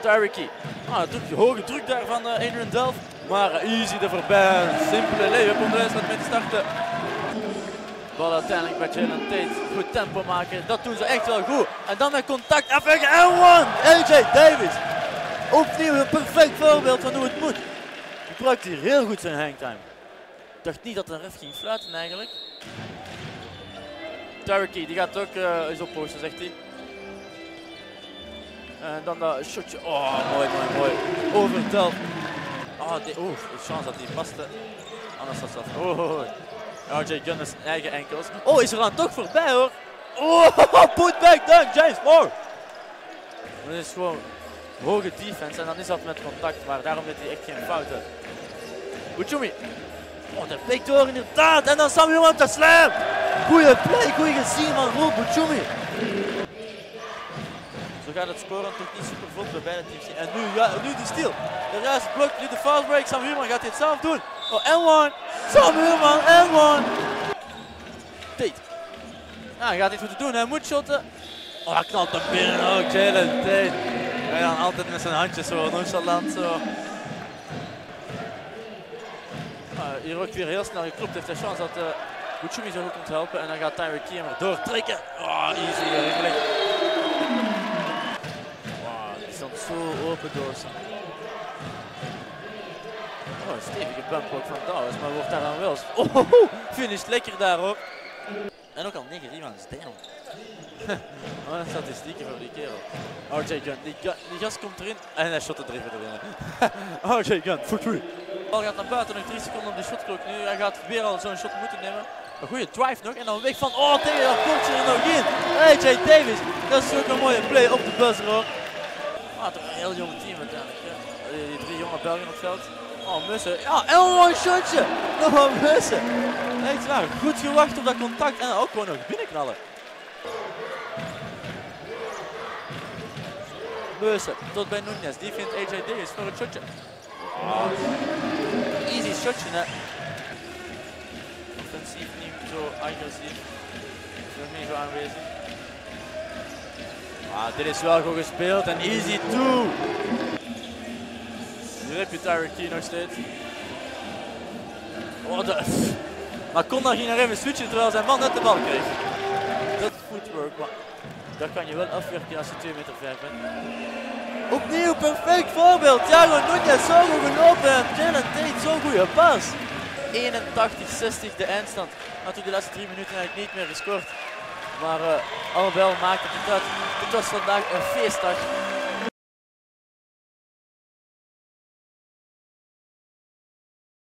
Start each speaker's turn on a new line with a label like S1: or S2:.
S1: Key. Ah, druk, hoge druk daar van uh, Adrian Delft. Maar uh, easy er voorbij. Simpele lay-up om de te starten. Bal uiteindelijk bij Jalen Tate. Goed tempo maken. Dat doen ze echt wel goed. En dan met contact. Even en one. AJ Davis. Opnieuw een perfect voorbeeld van hoe het moet. Gebruikt hier heel goed zijn hangtime. Ik dacht niet dat de ref ging fluiten eigenlijk. Tyreek die gaat ook uh, eens opposten, zegt hij. En dan dat shotje. Oh, mooi, mooi, mooi. Overteld. Oh, die, oh, de chance dat hij paste. Anders was dat. Oh, oh, oh. RJ Gunn is eigen enkels. Oh, is er dan toch voorbij hoor. Oh, put back James Moore. Dat is gewoon hoge defense en dan is dat met contact, maar daarom heeft hij echt geen fouten. Uchumi. Oh, dat breekt door inderdaad. En dan Samuel op de slam. Goeie play, goeie gezien van Roel Buchumi. Gaat het scoren toch niet super vlot bij beide teams. En nu, ja, nu de steal. De juiste blok, nu de fast break. Sam Huurman gaat dit zelf doen. Oh, en one. Sam Huurman, en one. Tate. Hij gaat dit moeten doen. Hij moet shotten. Oh, hij knalt binnen ook. Jalen. Hij dan altijd met zijn handjes zo nonchalant zo. Uh, hier ook weer heel snel geklopt. Heeft de chance dat uh, Buchumi zo goed komt helpen. En dan gaat Tyreek hem doortrekken. Oh, easy. Oh, een stevige bumpblok van Dawes, maar wordt daar dan wel. Oh, finish lekker daar hoor. En ook al 9 rebounds, damn. Wat een statistieken voor die kerel. RJ Gunn, die, die gast komt erin en hij shot de drie erin. RJ Gunn, for three. De bal gaat naar buiten, nog 3 seconden op de shotklok nu. Hij gaat weer al zo'n shot moeten nemen. Een goede drive nog en dan weg van, oh tegen dat kortje er nog in. AJ Davis, dat is ook een mooie play op de buzzer hoor. Ah, toch een heel jong team uiteindelijk. Die, drie jonge Belgen op het veld. Oh, Mussen. Ja, en een shotje. Nog een Mussen. Echt waar, goed gewacht op dat contact en ook gewoon nog binnenknallen. Mussen tot bij Nunez. Die vindt AJ Davis voor het shotje. Easy shotje, hè. Offensief niet zo agressief. Nog niet zo aanwezig. Ah, dit is wel goed gespeeld en easy too. Nu heb je nog steeds. Oh, de... Maar Conda ging naar even switchen terwijl zijn man net de bal kreeg. Dat is footwork, maar dat kan je wel afwerken als je 2 meter ver bent. Opnieuw perfect voorbeeld. Thiago Nunez zo goed gelopen en Jalen Tate zo'n goede pas. 81-60 de eindstand. Natuurlijk de laatste drie minuten eigenlijk niet meer gescoord. Maar uh, al wel maakt het. Het was vandaag een feestdag.